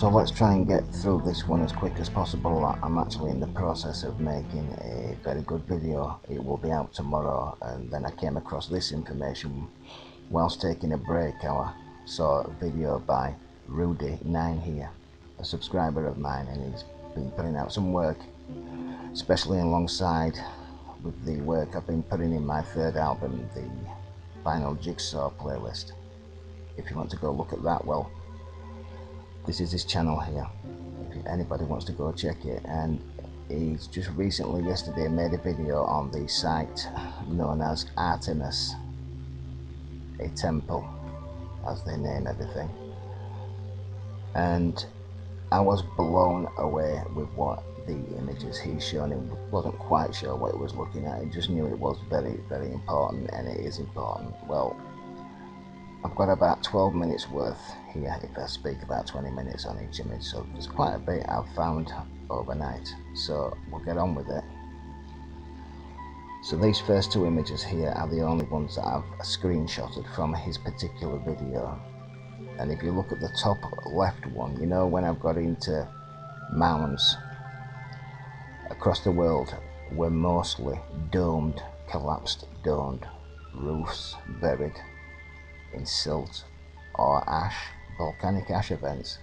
So let's try and get through this one as quick as possible. I'm actually in the process of making a very good video. It will be out tomorrow and then I came across this information whilst taking a break. I saw a video by Rudy9 here, a subscriber of mine and he's been putting out some work, especially alongside with the work I've been putting in my third album, the Vinyl Jigsaw playlist. If you want to go look at that, well, this is his channel here. If anybody wants to go check it and he's just recently yesterday made a video on the site known as Artemis a temple as they name everything. And I was blown away with what the images he's shown him wasn't quite sure what he was looking at. He just knew it was very very important and it is important. Well I've got about 12 minutes worth. Here if I speak about 20 minutes. On each image so there's quite a bit I've found overnight. So we'll get on with it. So these first two images here are the only ones that I've screenshotted from his particular video. And if you look at the top left one you know when I've got into mounds across the world were mostly domed collapsed domed roofs buried in silt or ash, volcanic ash events.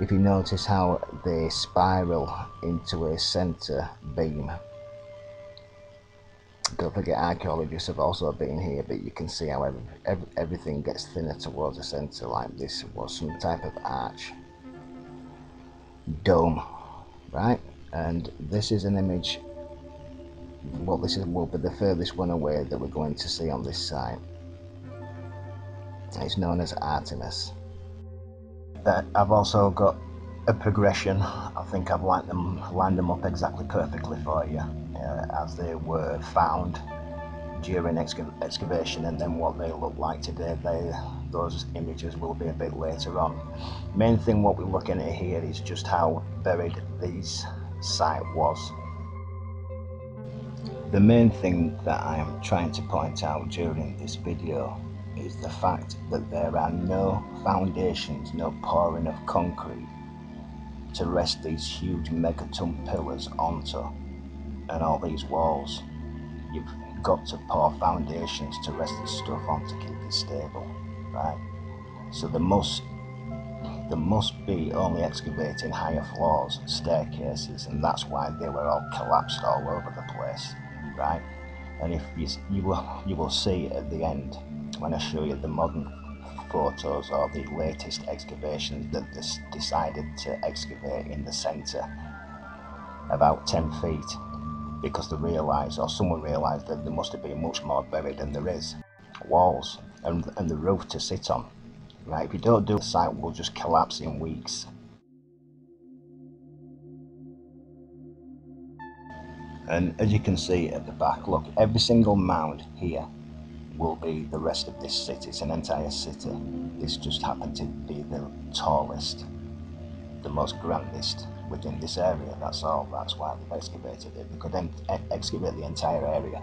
If you notice how they spiral into a center beam. Don't forget archaeologists have also been here but you can see how every, every, everything gets thinner towards the center like this was some type of arch dome right and this is an image well this is will be the furthest one away that we're going to see on this site it's known as Artemis. I've also got a progression. I think I've lined them, lined them up exactly perfectly for you uh, as they were found during exca excavation and then what they look like today. They, those images will be a bit later on. Main thing what we're looking at here is just how buried this site was. The main thing that I am trying to point out during this video is the fact that there are no foundations, no pouring of concrete to rest these huge megaton pillars onto and all these walls. You've got to pour foundations to rest this stuff on to keep it stable, right? So there must there must be only excavating higher floors, and staircases, and that's why they were all collapsed all over the place, right? And if you, you will you will see at the end when I show you the modern photos or the latest excavations that this decided to excavate in the centre about 10 feet because they realised or someone realised that there must have been much more buried than there is. Walls and, and the roof to sit on. Right if you don't do the site will just collapse in weeks. And as you can see at the back look every single mound here will be the rest of this city. It's an entire city. This just happened to be the tallest, the most grandest within this area. That's all. That's why they've excavated it. They could then excavate the entire area.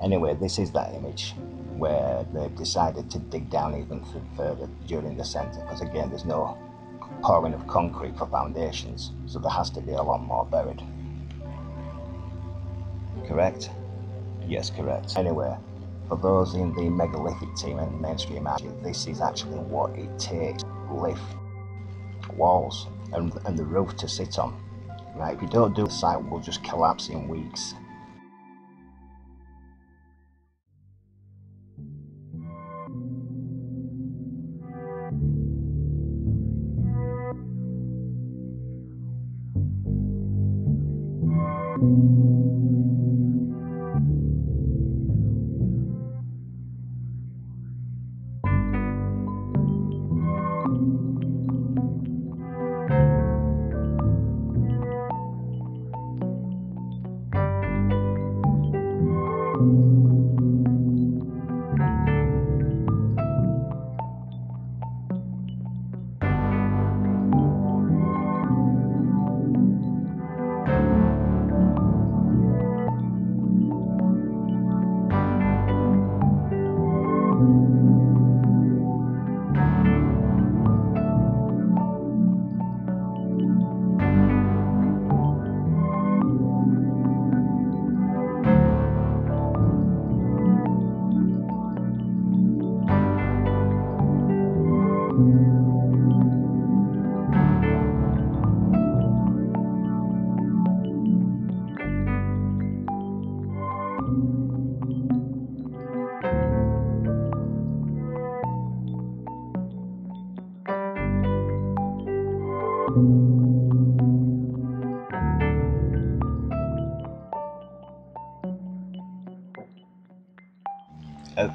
Anyway, this is that image where they've decided to dig down even further during the centre because again there's no pouring of concrete for foundations so there has to be a lot more buried correct yes correct anyway for those in the megalithic team and mainstream archery, this is actually what it takes lift, walls, and, and the roof to sit on. Right, if you don't do the site, will just collapse in weeks. you.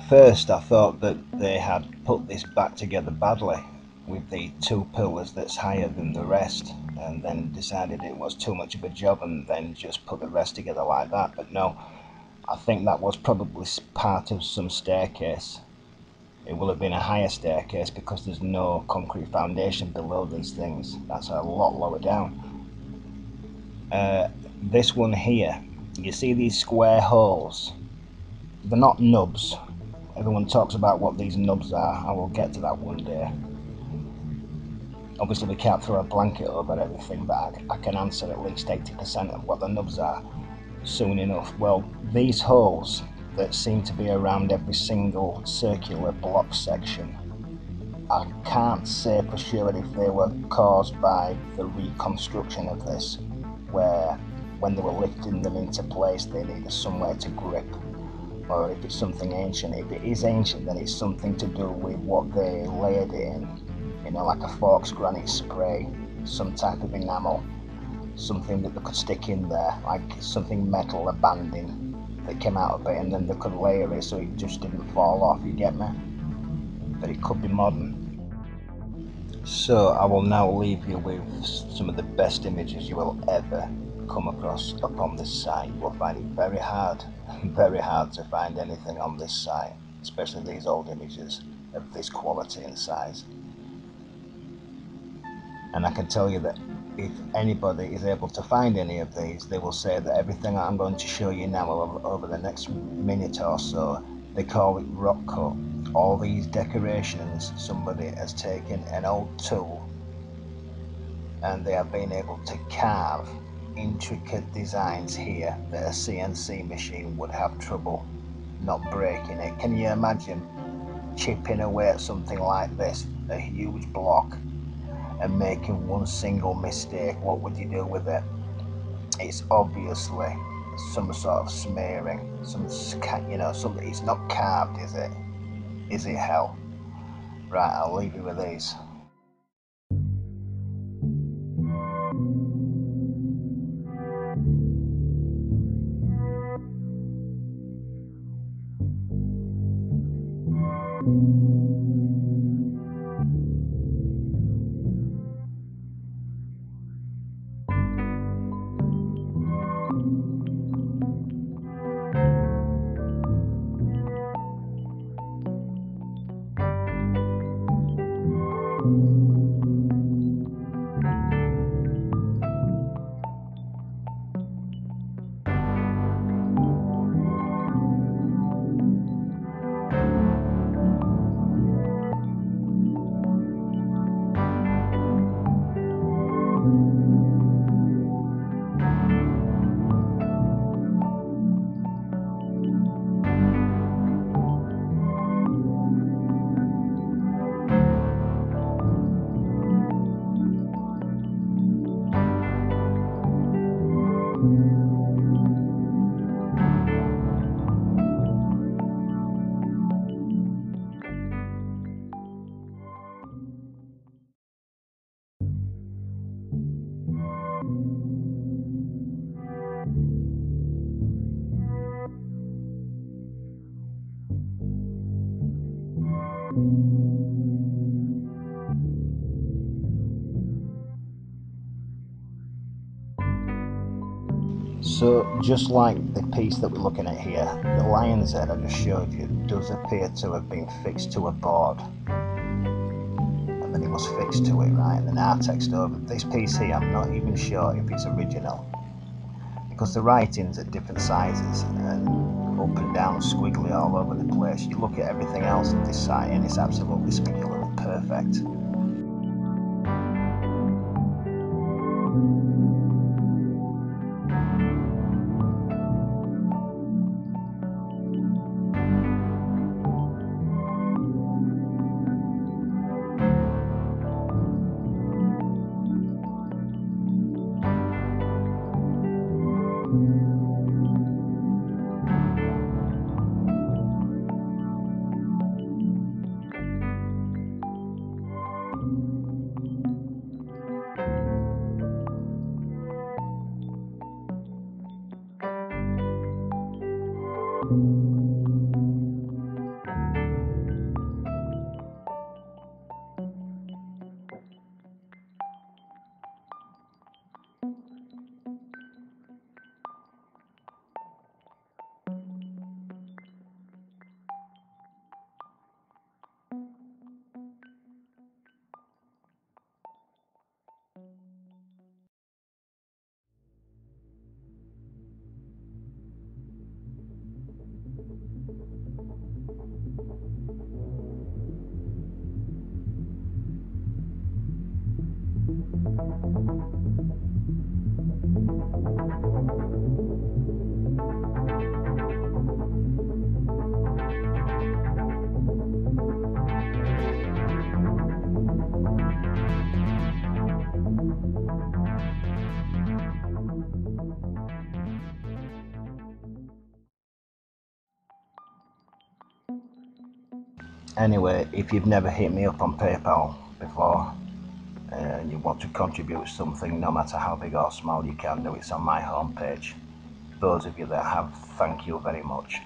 First I thought that they had put this back together badly with the two pillars that's higher than the rest and then decided it was too much of a job and then just put the rest together like that. But no I think that was probably part of some staircase. It will have been a higher staircase because there's no concrete foundation below these things. That's a lot lower down. Uh, this one here you see these square holes? They're not nubs everyone talks about what these nubs are. I will get to that one day. Obviously we can't throw a blanket over everything but I, I can answer at least 80% of what the nubs are soon enough. Well these holes that seem to be around every single circular block section I can't say for sure if they were caused by the reconstruction of this where when they were lifting them into place they needed somewhere to grip or if it's something ancient. If it is ancient then it's something to do with what they layered it in. You know, like a Forks granite spray, some type of enamel, something that they could stick in there, like something metal, a banding that came out of it and then they could layer it so it just didn't fall off, you get me? But it could be modern. So I will now leave you with some of the best images you will ever come across upon this site. Will find it very hard, very hard to find anything on this site, especially these old images of this quality and size. And I can tell you that if anybody is able to find any of these, they will say that everything I'm going to show you now over, over the next minute or so, they call it rock cut. All these decorations, somebody has taken an old tool and they have been able to carve intricate designs here that a CNC machine would have trouble not breaking it. Can you imagine chipping away at something like this, a huge block, and making one single mistake? What would you do with it? It's obviously some sort of smearing, some you know, something. It's not carved, is it? Is it hell? Right, I'll leave you with these. So just like the piece that we're looking at here, the lion's head I just showed you does appear to have been fixed to a board. And then it was fixed to it, right? And then Artex over. This piece here, I'm not even sure if it's original. Because the writing's at different sizes and up and down squiggly all over the place. You look at everything else at this site and it's absolutely spectacular and perfect. Anyway, if you've never hit me up on PayPal before, and you want to contribute something, no matter how big or small you can do, it's on my homepage. Those of you that have, thank you very much.